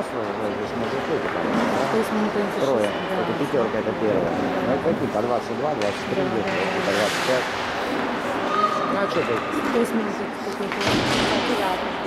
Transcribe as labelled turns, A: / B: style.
A: взрослые, вот здесь мужики, да? То есть мы не
B: Трое.
A: Да.
B: Это пятерка, это первая. Ну, какие, по 22, 23
A: да,
B: где-то, да. по 25. Ну, а что ты?
A: То есть
B: мы здесь какие-то